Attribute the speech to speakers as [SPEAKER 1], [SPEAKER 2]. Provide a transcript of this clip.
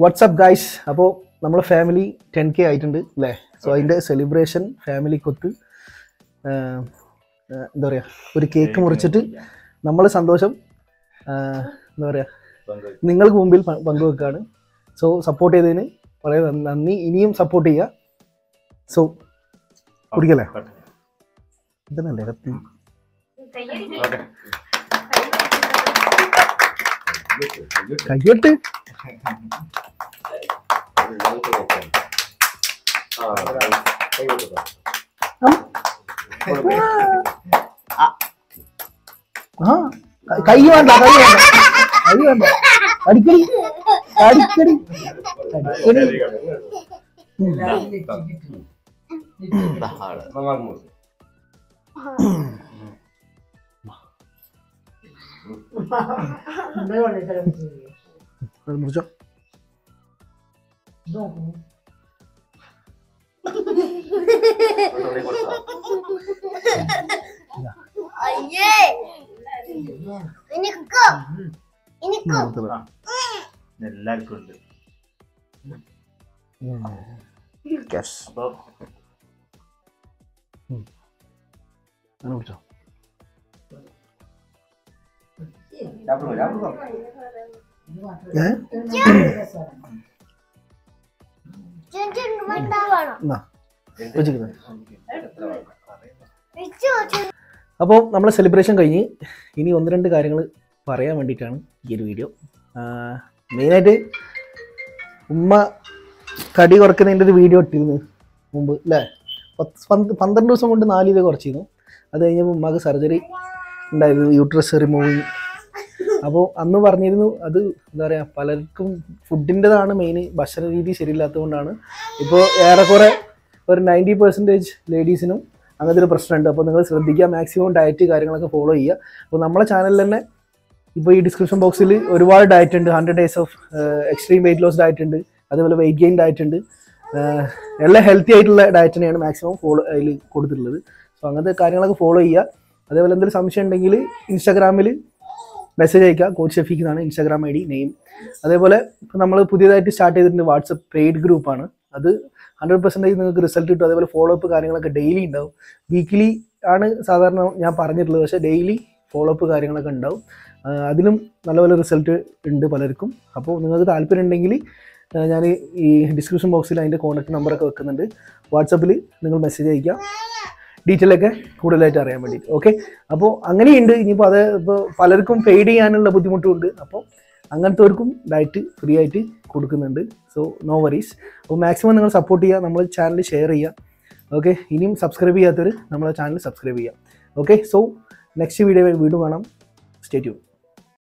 [SPEAKER 1] WhatsApp guys അപ്പോൾ നമ്മളെ family ten K ആയിട്ടുണ്ട് അല്ലേ? സോ അതിന്റെ സെലിബ്രേഷൻ ഫാമിലി കൊത്ത് എന്താ പറയുക ഒരു കേക്ക് മുറിച്ചിട്ട് നമ്മൾ സന്തോഷം എന്താ പറയുക നിങ്ങൾക്ക് മുമ്പിൽ പങ്കുവെക്കുകയാണ് സോ സപ്പോർട്ട് ചെയ്തതിന് വളരെ നന്ദി- ഇനിയും സപ്പോർട്ട് ചെയ്യുക സോ കുടിക്കല്ലേ? ഇതന്നല്ലേ? കത്തി കയ്യോട്ട്. കൈ വേണ്ട കൈ വേണ്ട കൈ വേണ്ട അടിക്കടി അടിക്കടി അടിക്കടി മുറിച്ചോ
[SPEAKER 2] അയ്യേ
[SPEAKER 3] എല്ലാവർക്കും ഉണ്ട് അപ്പൊ
[SPEAKER 1] അങ്ങനെ അപ്പോൾ നമ്മളെ സെലിബ്രേഷൻ കഴിഞ്ഞ് ഇനി ഒന്ന് രണ്ട് കാര്യങ്ങൾ പറയാൻ വേണ്ടിയിട്ടാണ് ഈ ഒരു വീഡിയോ മെയിനായിട്ട് ഉമ്മ കടി കുറക്കുന്നതിന്റെ ഒരു വീഡിയോ ഇട്ടിരുന്നു മുമ്പ് അല്ലേ? പത്ത് പന്ത് പന്ത്രണ്ട് ദിവസം കൊണ്ട് നാല് കിലോ കുറച്ചിരുന്നു. അത് കഴിഞ്ഞപ്പോൾ ഉമ്മക്ക് സർജറി ഉണ്ടായിരുന്നു യൂട്രസ് റിമൂവിങ് അപ്പോൾ അന്ന് പറഞ്ഞിരുന്നു അത് എന്താ പറയുക പലർക്കും ഫുഡിന്റെതാണ് മെയിൻ ഭക്ഷണ രീതി ശരിയില്ലാത്തതുകൊണ്ടാണ്. ഇപ്പോൾ ഏറെക്കുറെ ഒരു നയന്റി പെർസെന്റേജ് ലേഡീസിനും അങ്ങനത്തെ ഒരു പ്രശ്നമുണ്ട്. അപ്പോൾ നിങ്ങൾ ശ്രദ്ധിക്കുക മാക്സിമം ഡയറ്റ് കാര്യങ്ങളൊക്കെ ഫോളോ ചെയ്യുക. അപ്പോൾ നമ്മളെ ചാനലിൽ തന്നെ ഇപ്പോൾ ഈ ഡിസ്ക്രിപ്ഷൻ ബോക്സിൽ ഒരുപാട് ഡയറ്റ് ഉണ്ട്. Hundred days of extreme weight loss diet ഉണ്ട്. അതേപോലെ വെയിറ്റ് ഗെയിൻ ഡയറ്റ് ഉണ്ട്. എല്ലാ ഹെൽത്തി ആയിട്ടുള്ള ഡയറ്റ് തന്നെയാണ് മാക്സിമം ഫോളോ അതിൽ കൊടുത്തിട്ടുള്ളത്. സോ അങ്ങനത്തെ കാര്യങ്ങളൊക്കെ ഫോളോ ചെയ്യുക. അതേപോലെ എന്തെങ്കിലും സംശയം ഉണ്ടെങ്കിൽ ഇൻസ്റ്റാഗ്രാമിൽ മെസ്സേജ് അയക്കുക. കോച്ച് ഷെഫീഖ് എന്നാണ് ഇൻസ്റ്റാഗ്രാം ഐ ഡി നെയിം അതേപോലെ നമ്മൾ പുതിയതായിട്ട് സ്റ്റാർട്ട് ചെയ്തിട്ടുണ്ട് വാട്സപ്പ് പെയ്ഡ് ഗ്രൂപ്പാണ് അത് ഹൺഡ്രഡ് പെർസെന്റേജ് നിങ്ങൾക്ക് റിസൾട്ട് കിട്ടും. അതേപോലെ ഫോളോ അപ്പ് കാര്യങ്ങളൊക്കെ ഡെയിലി ഉണ്ടാവും. വീക്കിലി ആണ് സാധാരണ ഞാൻ പറഞ്ഞിട്ടുള്ളത്. പക്ഷേ ഡെയിലി ഫോളോ അപ്പ് കാര്യങ്ങളൊക്കെ ഉണ്ടാവും. അതിലും നല്ല നല്ല റിസൾട്ട് ഉണ്ട് പലർക്കും. അപ്പോൾ നിങ്ങൾക്ക് താല്പര്യം ഉണ്ടെങ്കിൽ ഞാൻ ഈ ഡിസ്ക്രിപ്ഷൻ ബോക്സിൽ അതിന്റെ കോൺടാക്ട് നമ്പറൊക്കെ വെക്കുന്നുണ്ട്. വാട്സപ്പിൽ നിങ്ങൾ മെസ്സേജ് അയക്കുക ഡീറ്റെയിൽ ഒക്കെ കൂടുതലായിട്ട് അറിയാൻ വേണ്ടിയിട്ട്. ഓക്കെ അപ്പോൾ അങ്ങനെയുണ്ട്. ഇനിയിപ്പോൾ അത് ഇപ്പോൾ പലർക്കും ഫെയ്ഡ് ചെയ്യാനുള്ള ബുദ്ധിമുട്ടുണ്ട്. അപ്പോൾ അങ്ങനത്തെവർക്കും ഡയറ്റ് ഫ്രീ ആയിട്ട് കൊടുക്കുന്നുണ്ട്. സോ നോ വറീസ് അപ്പോൾ മാക്സിമം നിങ്ങൾ സപ്പോർട്ട് ചെയ്യുക. നമ്മൾ ചാനൽ ഷെയർ ചെയ്യുക. ഓക്കെ ഇനിയും സബ്സ്ക്രൈബ് ചെയ്യാത്തവർ നമ്മളെ ചാനൽ സബ്സ്ക്രൈബ് ചെയ്യുക. ഓക്കെ സോ നെക്സ്റ്റ് വീഡിയോ വീണ്ടും കാണാം. സ്റ്റേ